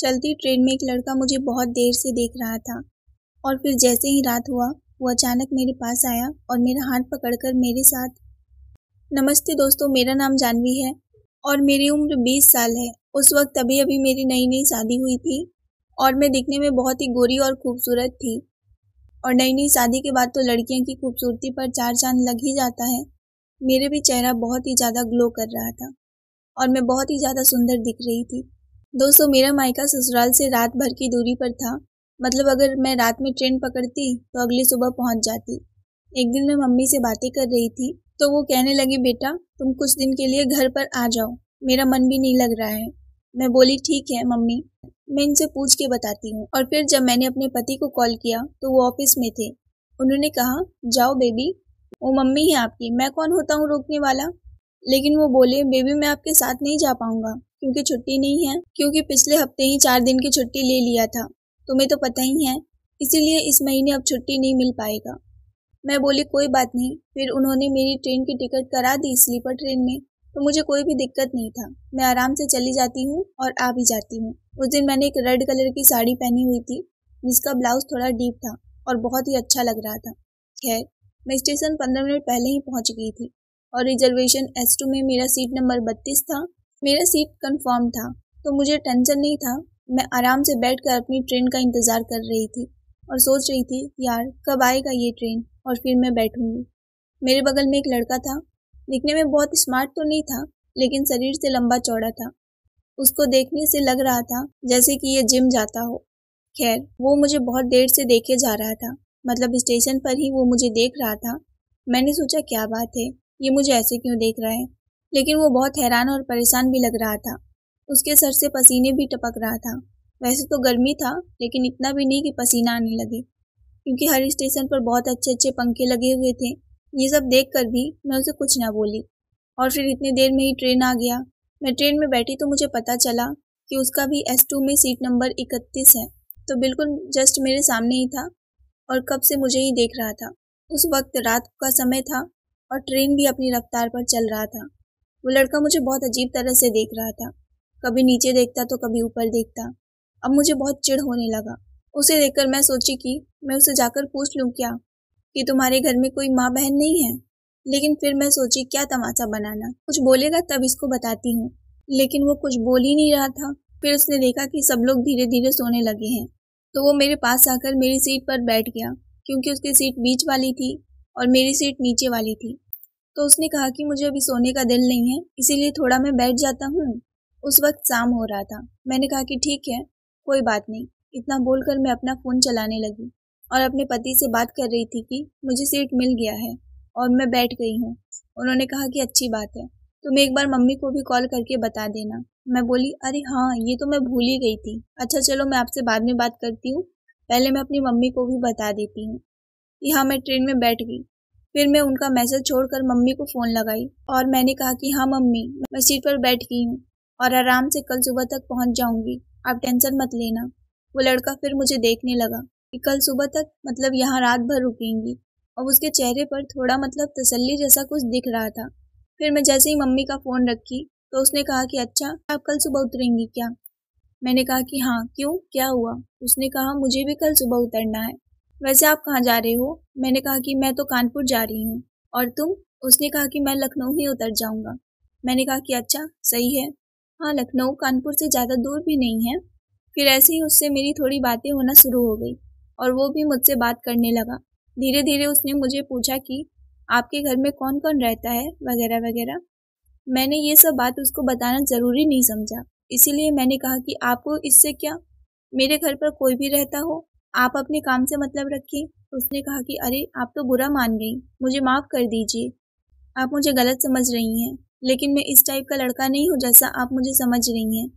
चलती ट्रेन में एक लड़का मुझे बहुत देर से देख रहा था और फिर जैसे ही रात हुआ, वो अचानक मेरे पास आया और मेरा हाथ पकड़कर मेरे साथ। नमस्ते दोस्तों, मेरा नाम जानवी है और मेरी उम्र 20 साल है। उस वक्त अभी अभी मेरी नई नई शादी हुई थी और मैं दिखने में बहुत ही गोरी और खूबसूरत थी। और नई नई शादी के बाद तो लड़कियों की खूबसूरती पर चार चाँद लग ही जाता है। मेरे भी चेहरा बहुत ही ज़्यादा ग्लो कर रहा था और मैं बहुत ही ज़्यादा सुंदर दिख रही थी। दोस्तों, मेरा मायका ससुराल से रात भर की दूरी पर था। मतलब अगर मैं रात में ट्रेन पकड़ती तो अगली सुबह पहुँच जाती। एक दिन मैं मम्मी से बातें कर रही थी तो वो कहने लगी, बेटा, तुम कुछ दिन के लिए घर पर आ जाओ। मेरा मन भी नहीं लग रहा है। मैं बोली, ठीक है, मम्मी। मैं इनसे पूछ के बताती हूँ। और फिर जब मैंने अपने पति को कॉल किया तो वो ऑफ़िस में थे। उन्होंने कहा, जाओ, बेबी। वो मम्मी है आपकी। मैं कौन होता हूँ रोकने वाला? लेकिन वो बोले, बेबी, मैं आपके साथ नहीं जा पाऊँगा। क्योंकि छुट्टी नहीं है, क्योंकि पिछले हफ़्ते ही चार दिन की छुट्टी ले लिया था। तुम्हें तो पता ही है, इसीलिए इस महीने अब छुट्टी नहीं मिल पाएगा। मैं बोली, कोई बात नहीं। फिर उन्होंने मेरी ट्रेन की टिकट करा दी स्लीपर ट्रेन में तो मुझे कोई भी दिक्कत नहीं था। मैं आराम से चली जाती हूँ और आ भी जाती हूँ। उस दिन मैंने एक रेड कलर की साड़ी पहनी हुई थी, जिसका ब्लाउज थोड़ा डीप था और बहुत ही अच्छा लग रहा था। खैर, मैं स्टेशन पंद्रह मिनट पहले ही पहुँच गई थी और रिजर्वेशन एस टू में मेरा सीट नंबर बत्तीस था मेरा सीट कंफर्म था तो मुझे टेंशन नहीं था। मैं आराम से बैठकर अपनी ट्रेन का इंतज़ार कर रही थी और सोच रही थी यार, कब आएगा ये ट्रेन और फिर मैं बैठूँगी। मेरे बगल में एक लड़का था। दिखने में बहुत स्मार्ट तो नहीं था, लेकिन शरीर से लंबा चौड़ा था। उसको देखने से लग रहा था जैसे कि ये जिम जाता हो। खैर, वो मुझे बहुत देर से देखे जा रहा था। मतलब स्टेशन पर ही वो मुझे देख रहा था। मैंने सोचा, क्या बात है? ये मुझे ऐसे क्यों देख रहा है? लेकिन वो बहुत हैरान और परेशान भी लग रहा था। उसके सर से पसीने भी टपक रहा था। वैसे तो गर्मी था, लेकिन इतना भी नहीं कि पसीना आने लगे, क्योंकि हर स्टेशन पर बहुत अच्छे अच्छे पंखे लगे हुए थे। ये सब देख कर भी मैं उसे कुछ ना बोली। और फिर इतनी देर में ही ट्रेन आ गया। मैं ट्रेन में बैठी तो मुझे पता चला कि उसका भी एस टू में सीट नंबर इकतीस है। तो बिल्कुल जस्ट मेरे सामने ही था और कब से मुझे ही देख रहा था। उस वक्त रात का समय था और ट्रेन भी अपनी रफ्तार पर चल रहा था। वो लड़का मुझे बहुत अजीब तरह से देख रहा था। कभी नीचे देखता तो कभी ऊपर देखता। अब मुझे बहुत चिढ़ होने लगा। उसे देखकर मैं सोची कि मैं उसे जाकर पूछ लूँ क्या? कि तुम्हारे घर में कोई माँ बहन नहीं है? लेकिन फिर मैं सोची, क्या तमाशा बनाना? कुछ बोलेगा तब इसको बताती हूँ। लेकिन वो कुछ बोल ही नहीं रहा था। फिर उसने देखा कि सब लोग धीरे धीरे सोने लगे हैं। तो वो मेरे पास आकर मेरी सीट पर बैठ गया, क्योंकि उसकी सीट बीच वाली थी और मेरी सीट नीचे वाली थी। तो उसने कहा कि मुझे अभी सोने का दिल नहीं है, इसीलिए थोड़ा मैं बैठ जाता हूँ। उस वक्त शाम हो रहा था। मैंने कहा कि ठीक है, कोई बात नहीं। इतना बोलकर मैं अपना फ़ोन चलाने लगी और अपने पति से बात कर रही थी कि मुझे सीट मिल गया है और मैं बैठ गई हूँ। उन्होंने कहा कि अच्छी बात है। तुम एक बार मम्मी को भी कॉल करके बता देना। मैं बोली, अरे हाँ ये तो मैं भूल ही गई थी। अच्छा चलो मैं आपसे बाद में बात करती हूँ। पहले मैं अपनी मम्मी को भी बता देती हूँ। यहाँ मैं ट्रेन में बैठ गई। फिर मैं उनका मैसेज छोड़कर मम्मी को फ़ोन लगाई और मैंने कहा कि हाँ मम्मी, मैं सीट पर बैठ गई हूँ और आराम से कल सुबह तक पहुँच जाऊँगी। आप टेंशन मत लेना। वो लड़का फिर मुझे देखने लगा कि कल सुबह तक मतलब यहाँ रात भर रुकेंगी। और उसके चेहरे पर थोड़ा मतलब तसल्ली जैसा कुछ दिख रहा था। फिर मैं जैसे ही मम्मी का फ़ोन रखी तो उसने कहा कि अच्छा आप कल सुबह उतरेंगी क्या? मैंने कहा कि हाँ क्यों? क्या हुआ? उसने कहा, मुझे भी कल सुबह उतरना है। वैसे आप कहाँ जा रहे हो? मैंने कहा कि मैं तो कानपुर जा रही हूँ। और तुम? उसने कहा कि मैं लखनऊ ही उतर जाऊँगा। मैंने कहा कि अच्छा सही है। हाँ लखनऊ कानपुर से ज़्यादा दूर भी नहीं है। फिर ऐसे ही उससे मेरी थोड़ी बातें होना शुरू हो गई और वो भी मुझसे बात करने लगा। धीरे धीरे उसने मुझे पूछा कि, आपके घर में कौन कौन रहता है? वगैरह वगैरह। मैंने ये सब बात उसको बताना ज़रूरी नहीं समझा। इसीलिए मैंने कहा कि, आपको इससे क्या? मेरे घर पर कोई भी रहता हो? आप अपने काम से मतलब रखिए। उसने कहा कि, अरे, आप तो बुरा मान गई। मुझे माफ़ कर दीजिए। आप मुझे गलत समझ रही हैं, लेकिन मैं इस टाइप का लड़का नहीं हूँ जैसा आप मुझे समझ रही हैं।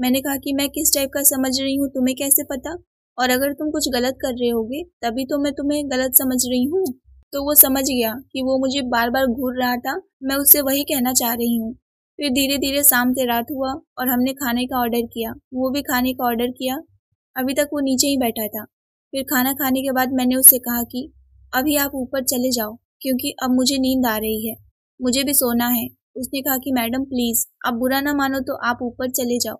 मैंने कहा कि, मैं किस टाइप का समझ रही हूँ, तुम्हें कैसे पता? और अगर तुम कुछ गलत कर रहे होगे, तभी तो मैं तुम्हें गलत समझ रही हूँ। तो वो समझ गया कि वो मुझे बार बार घूर रहा था। मैं उससे वही कहना चाह रही हूँ। फिर धीरे धीरे शाम से रात हुआ और हमने खाने का ऑर्डर किया। वो भी खाने का ऑर्डर किया। अभी तक वो नीचे ही बैठा था। फिर खाना खाने के बाद मैंने उससे कहा कि, अभी आप ऊपर चले जाओ, क्योंकि अब मुझे नींद आ रही है। मुझे भी सोना है। उसने कहा कि, मैडम, प्लीज़, आप बुरा ना मानो तो आप ऊपर चले जाओ।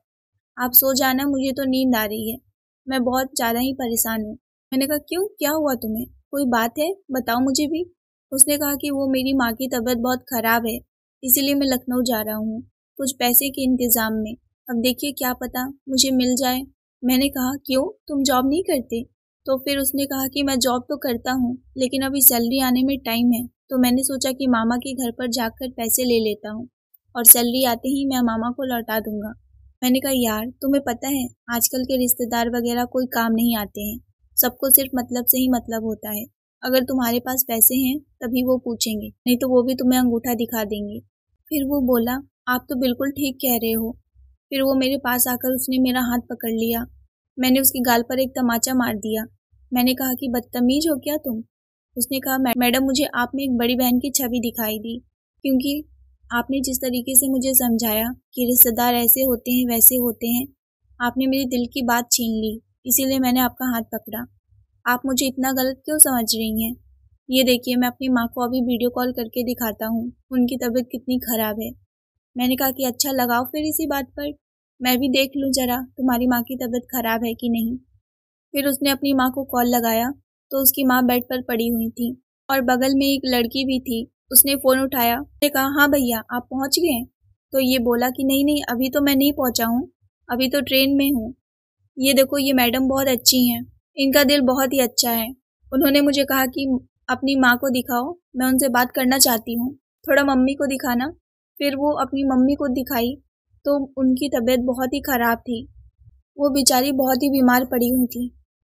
आप सो जाना, मुझे तो नींद आ रही है। मैं बहुत ज़्यादा ही परेशान हूँ। मैंने कहा, क्यों? क्या हुआ तुम्हें? कोई बात है? बताओ मुझे भी। उसने कहा कि, वो मेरी माँ की तबीयत बहुत ख़राब है, इसीलिए मैं लखनऊ जा रहा हूँ, कुछ पैसे के इंतज़ाम में। अब देखिए क्या पता मुझे मिल जाए। मैंने कहा, क्यों? तुम जॉब नहीं करते? तो फिर उसने कहा कि मैं जॉब तो करता हूँ, लेकिन अभी सैलरी आने में टाइम है तो मैंने सोचा कि मामा के घर पर जाकर पैसे ले लेता हूँ, और सैलरी आते ही मैं मामा को लौटा दूँगा। मैंने कहा, यार, तुम्हें पता है, आजकल के रिश्तेदार वगैरह कोई काम नहीं आते हैं, सबको सिर्फ़ मतलब से ही मतलब होता है। अगर तुम्हारे पास पैसे हैं, तभी वो पूछेंगे, नहीं तो वो भी तुम्हें अंगूठा दिखा देंगे। फिर वो बोला, आप तो बिल्कुल ठीक कह रहे हो। फिर वो मेरे पास आकर उसने मेरा हाथ पकड़ लिया मैंने उसकी गाल पर एक तमाचा मार दिया। मैंने कहा कि, बदतमीज हो क्या तुम? उसने कहा मैडम, मुझे आप में एक बड़ी बहन की छवि दिखाई दी, क्योंकि आपने जिस तरीके से मुझे समझाया कि रिश्तेदार ऐसे होते हैं, वैसे होते हैं, आपने मेरे दिल की बात छीन ली, इसीलिए मैंने आपका हाथ पकड़ा। आप मुझे इतना गलत क्यों समझ रही हैं? ये देखिए, मैं अपनी माँ को अभी वीडियो कॉल करके दिखाता हूँ, उनकी तबीयत कितनी ख़राब है। मैंने कहा कि अच्छा लगाओ फिर इसी बात पर। मैं भी देख लूँ ज़रा, तुम्हारी माँ की तबीयत ख़राब है कि नहीं? फिर उसने अपनी माँ को कॉल लगाया तो उसकी माँ बेड पर पड़ी हुई थी और बगल में एक लड़की भी थी। उसने फ़ोन उठाया, उसने कहा हाँ भैया, आप पहुँच गए तो ये बोला कि, नहीं नहीं, अभी तो मैं नहीं पहुँचा हूँ, अभी तो ट्रेन में हूँ। ये देखो, ये मैडम बहुत अच्छी हैं, इनका दिल बहुत ही अच्छा है। उन्होंने मुझे कहा कि, अपनी माँ को दिखाओ, मैं उनसे बात करना चाहती हूँ। थोड़ा मम्मी को दिखाना। फिर वो अपनी मम्मी को दिखाई तो उनकी तबीयत बहुत ही ख़राब थी। वो बेचारी बहुत ही बीमार पड़ी हुई थी।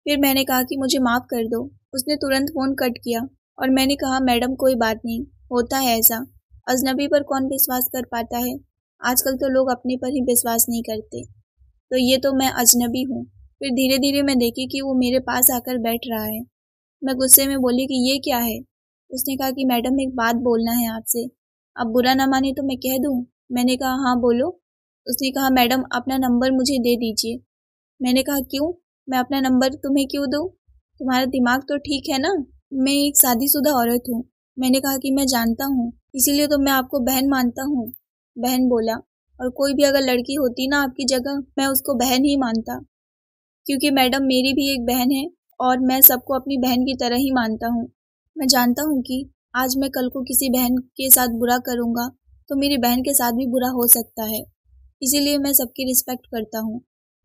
फिर मैंने कहा कि मुझे माफ़ कर दो। उसने तुरंत फ़ोन कट किया और मैंने कहा, मैडम, कोई बात नहीं, होता है ऐसा। अजनबी पर कौन विश्वास कर पाता है? आजकल तो लोग अपने पर ही विश्वास नहीं करते। तो ये तो मैं अजनबी हूँ। फिर धीरे धीरे मैं देखी कि वो मेरे पास आकर बैठ रहा है। मैं गुस्से में बोली कि, ये क्या है? उसने कहा कि, मैडम, एक बात बोलना है आपसे। अब बुरा ना माने तो मैं कह दूँ? मैंने कहा हाँ बोलो। उसने कहा, मैडम, अपना नंबर मुझे दे दीजिए। मैंने कहा, क्यों? मैं अपना नंबर तुम्हें क्यों दूँ? तुम्हारा दिमाग तो ठीक है ना? मैं एक शादीशुदा औरत हूँ। मैंने कहा कि मैं जानता हूँ, इसीलिए तो मैं आपको बहन मानता हूँ। बहन बोला, और कोई भी अगर लड़की होती ना आपकी जगह, मैं उसको बहन ही मानता। क्योंकि मैडम मेरी भी एक बहन है, और मैं सबको अपनी बहन की तरह ही मानता हूँ। मैं जानता हूँ कि आज मैं कल को किसी बहन के साथ बुरा करूँगा तो मेरी बहन के साथ भी बुरा हो सकता है। इसीलिए मैं सबकी रिस्पेक्ट करता हूँ।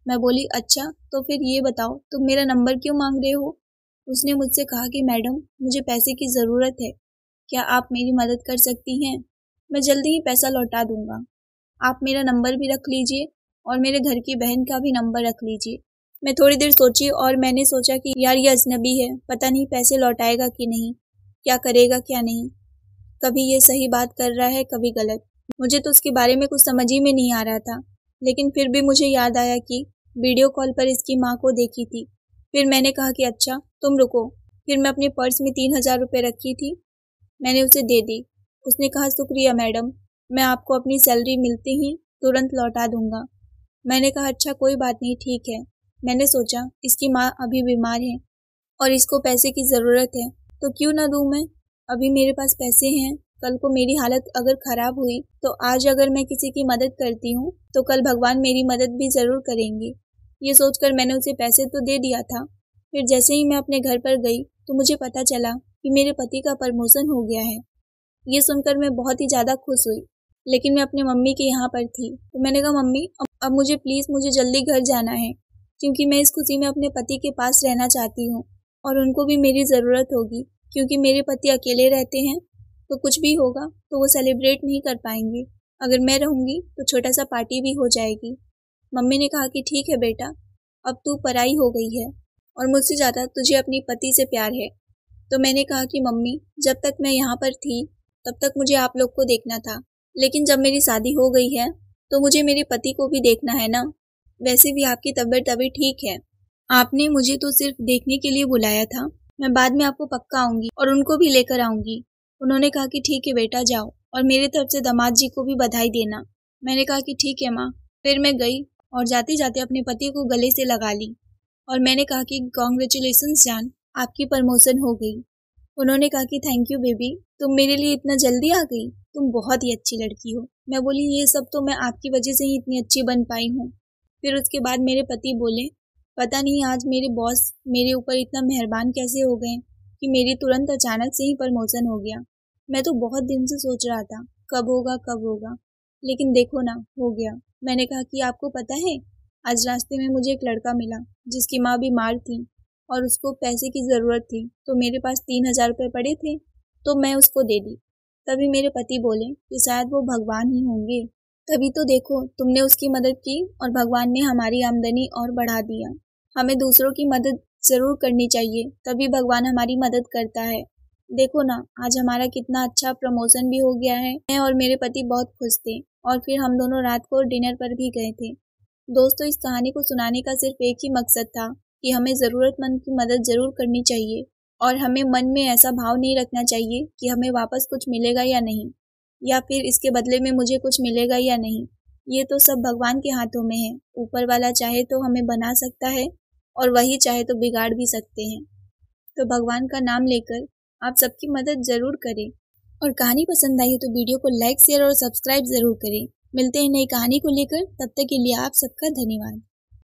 मैं बोली अच्छा तो फिर ये बताओ, तुम मेरा नंबर क्यों मांग रहे हो? उसने मुझसे कहा कि, मैडम, मुझे पैसे की ज़रूरत है। क्या आप मेरी मदद कर सकती हैं? मैं जल्दी ही पैसा लौटा दूँगा। आप मेरा नंबर भी रख लीजिए और मेरे घर की बहन का भी नंबर रख लीजिए। मैं थोड़ी देर सोची और मैंने सोचा कि, यार, ये अजनबी है, पता नहीं पैसे लौटाएगा कि नहीं, क्या करेगा क्या नहीं? कभी ये सही बात कर रहा है, कभी गलत। मुझे तो उसके बारे में कुछ समझ ही में नहीं आ रहा था। लेकिन फिर भी मुझे याद आया कि वीडियो कॉल पर इसकी माँ को देखी थी। फिर मैंने कहा कि अच्छा तुम रुको। फिर मैं अपने पर्स में तीन हज़ार रुपये रखी थी। मैंने उसे दे दी। उसने कहा, शुक्रिया मैडम, मैं आपको अपनी सैलरी मिलते ही तुरंत लौटा दूँगा। मैंने कहा अच्छा कोई बात नहीं, ठीक है। मैंने सोचा, इसकी माँ अभी बीमार है और इसको पैसे की ज़रूरत है तो क्यों ना दूँ मैं? अभी मेरे पास पैसे हैं कल को मेरी हालत अगर ख़राब हुई तो आज अगर मैं किसी की मदद करती हूँ तो कल भगवान मेरी मदद भी ज़रूर करेंगे। ये सोचकर मैंने उसे पैसे तो दे दिया था, फिर जैसे ही मैं अपने घर पर गई तो मुझे पता चला कि मेरे पति का प्रमोशन हो गया है। ये सुनकर मैं बहुत ही ज़्यादा खुश हुई, लेकिन मैं अपने मम्मी के यहाँ पर थी तो मैंने कहा, मम्मी, अब मुझे प्लीज़ मुझे जल्दी घर जाना है, क्योंकि मैं इस खुशी में अपने पति के पास रहना चाहती हूँ, और उनको भी मेरी ज़रूरत होगी, क्योंकि मेरे पति अकेले रहते हैं तो कुछ भी होगा तो वो सेलिब्रेट नहीं कर पाएँगे। अगर मैं रहूँगी तो छोटा सा पार्टी भी हो जाएगी। मम्मी ने कहा कि ठीक है बेटा, अब तू पराई हो गई है और मुझसे ज़्यादा तुझे अपनी पति से प्यार है। तो मैंने कहा कि मम्मी, जब तक मैं यहाँ पर थी, तब तक मुझे आप लोग को देखना था। लेकिन जब मेरी शादी हो गई है तो मुझे मेरे पति को भी देखना है ना? वैसे भी आपकी तबीयत अभी ठीक है। आपने मुझे तो सिर्फ़ देखने के लिए बुलाया था। मैं बाद में आपको पक्का आऊँगी और उनको भी लेकर आऊँगी। उन्होंने कहा कि ठीक है बेटा, जाओ। और मेरी तरफ़ से दामाद जी को भी बधाई देना। मैंने कहा कि ठीक है माँ। फिर मैं गई और जाते जाते अपने पति को गले से लगा ली। और मैंने कहा कि कॉन्ग्रेचुलेसन जान, आपकी प्रमोशन हो गई। उन्होंने कहा कि थैंक यू बेबी तुम मेरे लिए इतना जल्दी आ गई? तुम बहुत ही अच्छी लड़की हो। मैं बोली, ये सब तो मैं आपकी वजह से ही इतनी अच्छी बन पाई हूँ। फिर उसके बाद मेरे पति बोले, पता नहीं आज मेरे बॉस मेरे ऊपर इतना मेहरबान कैसे हो गए? कि मेरी तुरंत अचानक से ही प्रमोशन हो गया। मैं तो बहुत दिन से सोच रहा था, कब होगा कब होगा। लेकिन देखो ना, हो गया। मैंने कहा कि आपको पता है, आज रास्ते में मुझे एक लड़का मिला, जिसकी माँ बीमार थी और उसको पैसे की ज़रूरत थी। तो मेरे पास तीन हज़ार रुपये पड़े थे तो मैं उसको दे दी। तभी मेरे पति बोले कि शायद वो भगवान ही होंगे। तभी तो देखो, तुमने उसकी मदद की और भगवान ने हमारी आमदनी और बढ़ा दिया। हमें दूसरों की मदद ज़रूर करनी चाहिए, तभी भगवान हमारी मदद करता है। देखो ना, आज हमारा कितना अच्छा प्रमोशन भी हो गया है। मैं और मेरे पति बहुत खुश थे और फिर हम दोनों रात को डिनर पर भी गए थे। दोस्तों, इस कहानी को सुनाने का सिर्फ़ एक ही मकसद था कि हमें ज़रूरतमंद की मदद ज़रूर करनी चाहिए और हमें मन में ऐसा भाव नहीं रखना चाहिए कि हमें वापस कुछ मिलेगा या नहीं, या फिर इसके बदले में मुझे कुछ मिलेगा या नहीं। ये तो सब भगवान के हाथों में है। ऊपर वाला चाहे तो हमें बना सकता है और वही चाहे तो बिगाड़ भी सकते हैं। तो भगवान का नाम लेकर आप सबकी मदद ज़रूर करें। और कहानी पसंद आई हो तो वीडियो को लाइक शेयर और सब्सक्राइब ज़रूर करें। मिलते हैं नई कहानी को लेकर। तब तक के लिए आप सबका धन्यवाद।